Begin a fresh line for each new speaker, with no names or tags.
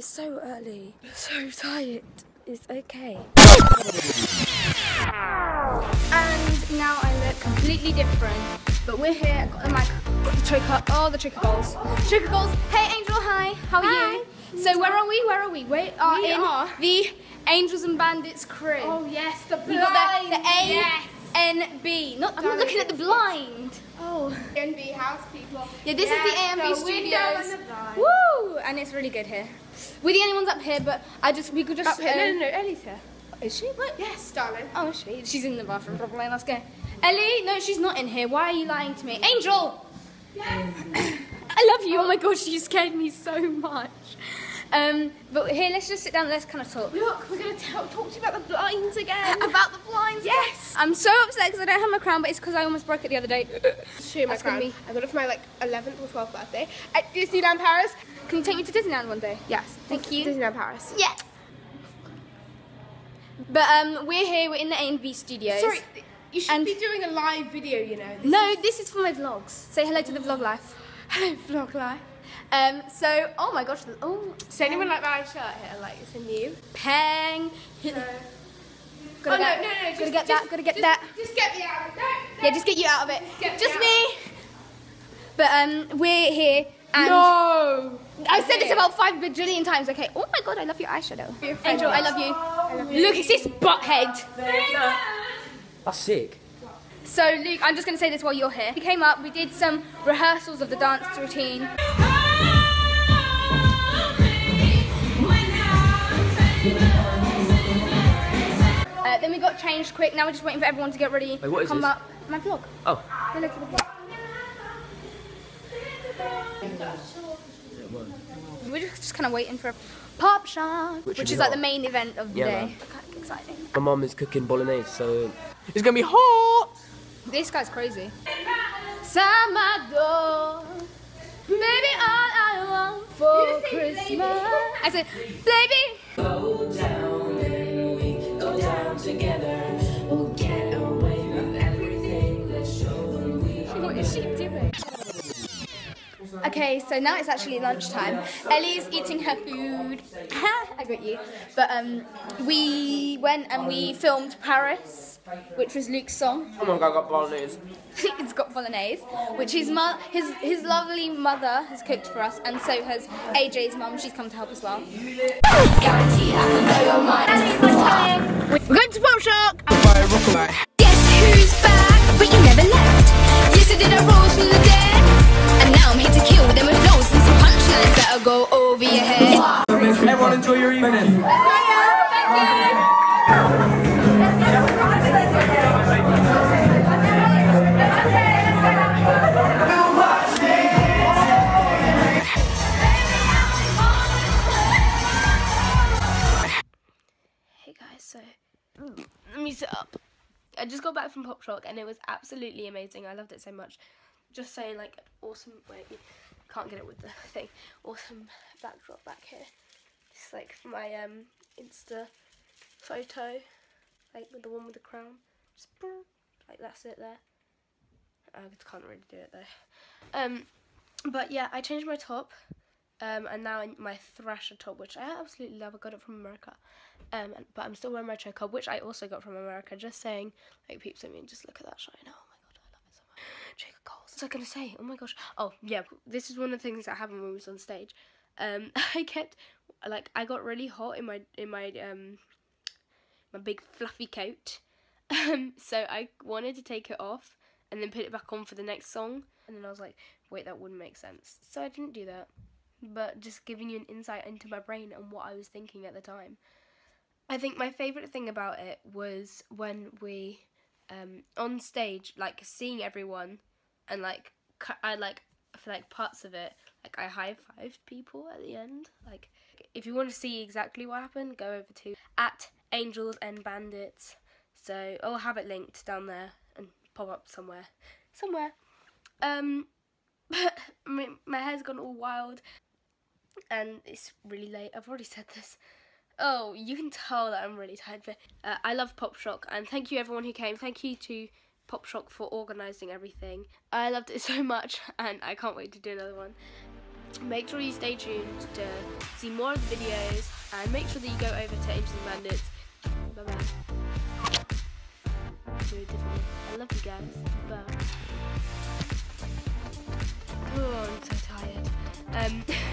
It's so early. So tired. It's okay.
And now I look completely different. But we're here, I got the mic, got the trigger, oh the trigger goals. Trigger goals. Hey Angel, hi. How are
Hi.
you? So where are we? Where are we? We are
We
in
are-
the Angels and Bandits crew.
Oh yes, the
you got the, the A
Yes.
N B. Not I'm not looking at the blind.
Oh.
NB house people.
Yeah, this is the AMB
the
studios.
and the.
Woo! And it's really good here. We're the only ones up here, but I just we could just.
Up here.
uh,
No, no, no, Ellie's here.
Is she? What?
Yes, darling.
Oh, is she? She's in the bathroom probably. Let's go. Ellie, no, she's not in here. Why are you lying to me? Angel! I love you. Oh my gosh, you scared me so much. Um, but here, let's just sit down. Let's kind of talk.
Look, we're gonna talk to you about the blinds again.
About the blinds.
Yes.
I'm so upset because I don't have my crown, but it's because I almost broke it the other day.
Show you my
That's
crown.
be-
I got it for my like 11th or 12th birthday at Disneyland Paris.
Can you take me to Disneyland one day?
Yes,
Thank you.
Disneyland Paris.
Yes. But um, we're here. We're in the A and B studios.
Sorry, you should
And-
be doing a live video. You know. This
No, this is for my vlogs. Say hello to the vlog life.
Hello, vlog live.
Um, so, oh my gosh, oh,
So anyone like my shirt here? Like it's a new.
pang. Gotta
no,
get,
no, no!
Gotta
just-
get that.
just-
Gotta get
just-
that.
Just get me out of it. No, no.
Yeah, just get you out of it.
Get me
Just
out.
me. But um, we're here and
No.
I said this about five bajillion times. Okay. Oh my god, I love your eyeshadow.
Your.
Angel, I love you.
I love you.
Look, it's this butthead.
That's sick.
So, Luke, I'm just going to say this while you're here. We came up, we did some rehearsals of the dance routine. Then we got changed quick. Now we're just waiting for everyone to get ready.
Wait, what is
Come
this?
up. My vlog.
Oh.
Hello to the vlog. We're just, just kind of waiting for a Pop Shock, which,
Which
is
is
like the main event of the
Yeah,
day.
man.
Kind of exciting.
My mom is cooking bolognese, so it's gonna be hot.
This guy's crazy. Samado, baby, all I want for Christmas. I said, baby.
Together.
Okay, so now it's actually lunchtime. Ellie's eating her food. I got you. But um, we went and we filmed Paris, which was Luke's song.
Oh my god, I got bolognese.
it's got bolognese, which his mo- his his lovely mother has cooked for us, and so has AJ's mum. She's come to help as well. We're going to Pop
Shock. Over your head.
Everyone enjoy your evening.
Hey guys, so let me sit up. I just got back from Pop Shock and it was absolutely amazing. I loved it so much. Just saying, like, awesome. Wait, can't get it with the thing. Awesome backdrop back here. It's like my um Insta photo, like with the one with the crown. Just like that's it there. I just can't really do it though. Um, but yeah, I changed my top. Um, and now in my Thrasher top, which I absolutely love. I got it from America. Um, and- but I'm still wearing my choker, which I also got from America. Just saying, like peeps at me and just look at that shine. Oh my god, I love it so much. Choker What's I gonna say? Oh my gosh. Oh yeah, this is one of the things that happened when we was on stage. Um, I kept like I got really hot in my in my um my big fluffy coat. Um, so I wanted to take it off and then put it back on for the next song. And then I was like, wait, that wouldn't make sense. So I didn't do that. But just giving you an insight into my brain and what I was thinking at the time. I think my favourite thing about it was when we, um, on stage, like seeing everyone and like, I like, for like parts of it, like I high fived people at the end. Like, if you want to see exactly what happened, go over to at Angels and Bandits. So I'll have it linked down there and pop up somewhere, somewhere. Um, my, my hair's gone all wild, and it's really late. I've already said this. Oh, you can tell that I'm really tired. But uh, I love Pop Shock, and thank you everyone who came. Thank you to Pop Shock for organising everything. I loved it so much, and I can't wait to do another one. make sure you stay tuned to see more of the videos and make sure that you go over to Angels and Bandits. Bye bye. I love you guys. Bye. Oh, I'm so tired. Um,